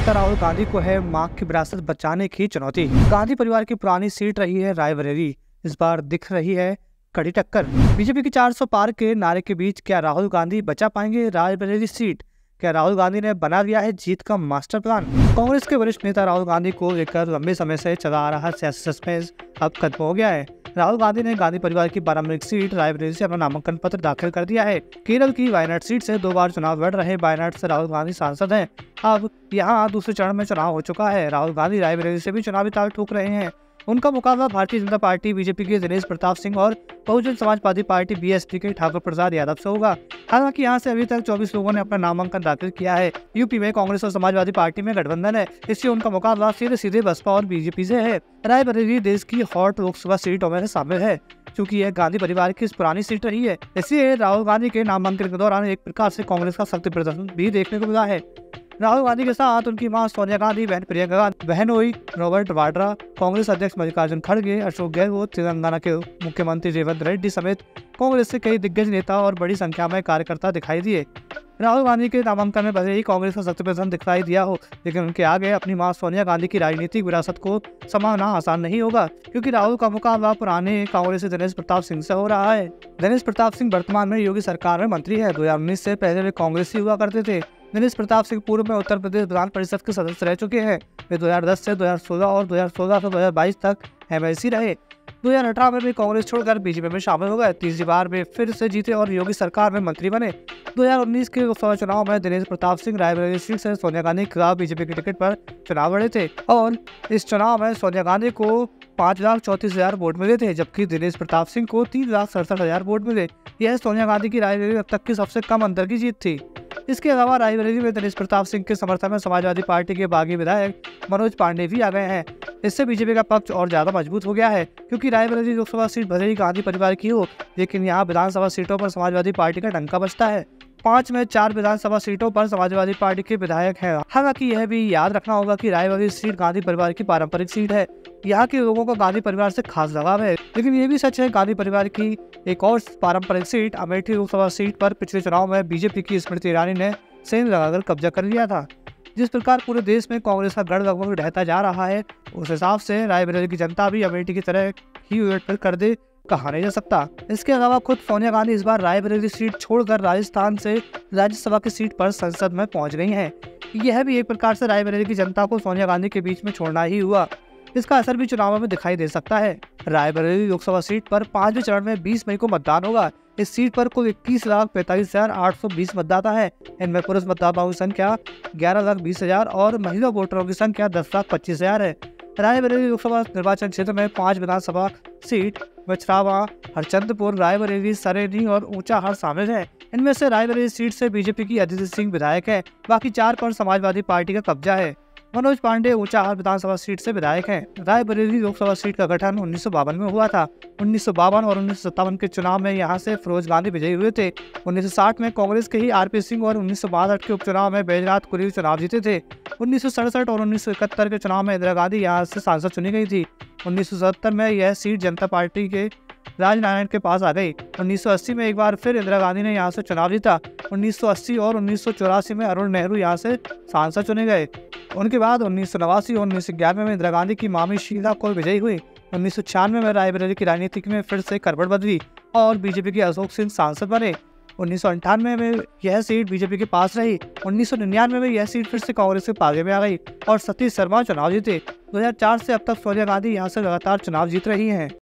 नेता राहुल गांधी को है माँ की विरासत बचाने की चुनौती। गांधी परिवार की पुरानी सीट रही है रायबरेली। इस बार दिख रही है कड़ी टक्कर। बीजेपी की 400 पार के नारे के बीच क्या राहुल गांधी बचा पाएँगे रायबरेली सीट? क्या राहुल गांधी ने बना दिया है जीत का मास्टर प्लान? कांग्रेस के वरिष्ठ नेता राहुल गांधी को लेकर लंबे समय से चला आ रहा सियासी सस्पेंस। अब खत्म हो गया है। राहुल गांधी ने गांधी परिवार की पारंपरिक सीट, रायबरेली से अपना नामांकन पत्र दाखिल कर दिया है। केरल की वायनाड सीट से दो बार चुनाव लड़ रहे वायनाड से राहुल गांधी सांसद हैं। अब यहाँ दूसरे चरण में चुनाव हो चुका है। राहुल गांधी रायबरेली से भी चुनावी ताल ठोक रहे हैं। उनका मुकाबला भारतीय जनता पार्टी, बीजेपी के दिनेश प्रताप सिंह और बहुजन समाजवादी पार्टी बीएसपी के ठाकुर प्रसाद यादव से होगा। हालाँकि यहाँ से अभी तक 24 लोगों ने अपना नामांकन दाखिल किया है। यूपी में कांग्रेस और समाजवादी पार्टी में गठबंधन है। इससे उनका मुकाबला सीधे सीधे बसपा और बीजेपी से है। रायबरेली देश की हॉट लोकसभा सीटों में शामिल है। क्योंकि यह गांधी परिवार की पुरानी सीट रही है, इसलिए राहुल गांधी के नामांकन के दौरान एक प्रकार से कांग्रेस का शक्ति प्रदर्शन भी देखने को मिला है। राहुल गांधी के साथ उनकी माँ सोनिया गांधी, बहन प्रियंका गांधी, बहन हुई रॉबर्ट वाड्रा। कांग्रेस अध्यक्ष मल्लिकार्जुन खड़गे, अशोक गहलोत, तेलंगाना के मुख्यमंत्री रेवंत रेड्डी समेत कांग्रेस के कई दिग्गज नेता और बड़ी संख्या में कार्यकर्ता दिखाई दिए। राहुल गांधी के नामांकन में भले ही कांग्रेस का शक्ति प्रसन्न दिखाई दिया हो, लेकिन उनके आगे अपनी माँ सोनिया गांधी की राजनीतिक विरासत को संभालना आसान नहीं होगा, क्योंकि राहुल का मुकाबला पुराने कांग्रेस दिनेश प्रताप सिंह से हो रहा है। दिनेश प्रताप सिंह वर्तमान में योगी सरकार में मंत्री है। दो से पहले वे कांग्रेस ही हुआ करते थे। दिनेश प्रताप सिंह पूर्व में उत्तर प्रदेश विधान परिषद के सदस्य रह चुके हैं। वे 2010 से 2016 और 2016 से 2022 तक एमएलसी रहे। 2018 में भी कांग्रेस छोड़कर बीजेपी में शामिल हो गए। तीसरी बार में फिर से जीते और योगी सरकार में मंत्री बने। 2019 के लोकसभा चुनाव में दिनेश प्रताप सिंह, रायबरेली सीट से सोनिया गांधी के खिलाफ बीजेपी के टिकट पर चुनाव लड़े थे और इस चुनाव में सोनिया गांधी को पाँच लाख चौतीस हज़ार वोट मिले थे, जबकि दिनेश प्रताप सिंह को तीन लाख सड़सठ हज़ार वोट मिले। यह सोनिया गांधी की रायबरेली अब तक की सबसे कम अंतर की जीत थी। इसके अलावा रायबरेली में दिनेश प्रताप सिंह के समर्थन में समाजवादी पार्टी के बागी विधायक मनोज पांडे भी आ गए हैं। इससे बीजेपी का पक्ष और ज़्यादा मज़बूत हो गया है, क्योंकि रायबरेली लोकसभा सीट भले ही गांधी परिवार की हो लेकिन यहाँ विधानसभा सीटों पर समाजवादी पार्टी का डंका बचता है। पाँच में चार विधानसभा सीटों पर समाजवादी पार्टी के विधायक हैं। हालाँकि यह भी याद रखना होगा कि रायबरेली सीट गांधी परिवार की पारंपरिक सीट है। यहाँ के लोगों को गांधी परिवार से खास लगाव है। लेकिन ये भी सच है, गांधी परिवार की एक और पारंपरिक सीट, अमेठी लोकसभा सीट पर पिछले चुनाव में बीजेपी की स्मृति ईरानी ने सेंध लगाकर कब्जा कर लिया था। जिस प्रकार पूरे देश में कांग्रेस का गढ़ लगभग ढहता जा रहा है, उस हिसाब से रायबरेली की जनता भी अमेठी की तरह ही उलट कर दे कहा नहीं जा सकता। इसके अलावा खुद सोनिया गांधी इस बार रायबरेली सीट छोड़कर राजस्थान से राज्यसभा की सीट पर संसद में पहुँच गई हैं। यह भी एक प्रकार से रायबरेली की जनता को सोनिया गांधी के बीच में छोड़ना ही हुआ। इसका असर भी चुनाव में दिखाई दे सकता है। रायबरेली लोकसभा सीट पर पाँचवें चरण में 20 मई को मतदान होगा। इस सीट पर कुल इक्कीस लाख पैंतालीस हज़ार आठ सौ बीस मतदाता है। इनमें पुरुष मतदाताओं की संख्या ग्यारह लाख बीस हज़ार और महिला वोटरों की संख्या दस लाख पच्चीस हज़ार है। रायबरेली लोकसभा निर्वाचन क्षेत्र में पाँच विधानसभा सीट, बछरावा, हरचंदपुर रायबरेली सरेनी और ऊंचाहार शामिल है। इनमें से रायबरेली सीट से बीजेपी की अदिति सिंह विधायक है। बाकी चार पर समाजवादी पार्टी का कब्जा है। मनोज पांडे ऊंचाहार विधानसभा सीट से विधायक हैं। रायबरेली लोकसभा सीट का गठन उन्नीस सौ बावन में हुआ था उन्नीस सौ बावन और उन्नीस सौ सत्तावन के चुनाव में यहाँ से फिरोज गांधी विजयी हुए थे 1960 में कांग्रेस के ही आरपी सिंह और उन्नीस के उपचुनाव में बैजनाथ कुली चुनाव जीते थे उन्नीस सौ सड़सठ और उन्नीस सौ इकहत्तर के चुनाव में इंदिरा गांधी यहाँ से सांसद चुनी गई थी उन्नीस में यह सीट जनता पार्टी के राजनारायण के पास आ गई 1980 में एक बार फिर इंदिरा गांधी ने यहाँ से चुनाव जीता 1980 और उन्नीस सौ चौरासी में अरुण नेहरू यहाँ से सांसद चुने गए उनके बाद उन्नीस सौ नवासी और उन्नीस सौ ग्यारहवे में इंदिरा गांधी की मामी शीला को विजयी हुई। उन्नीस सौ छियानवे में रायबरेली की राजनीति में फिर से करबड़ बदली और बीजेपी के अशोक सिंह सांसद बने। उन्नीस सौ अठानवे में यह सीट बीजेपी के पास रही। उन्नीस सौ निन्यानवे में यह सीट फिर से कांग्रेस के पागे में आ गई और सतीश शर्मा चुनाव जीते। 2004 से अब तक सोनिया गांधी यहाँ से लगातार चुनाव जीत रही हैं।